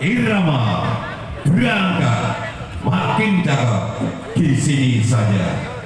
Irama berangkat makin cakep di sini saja.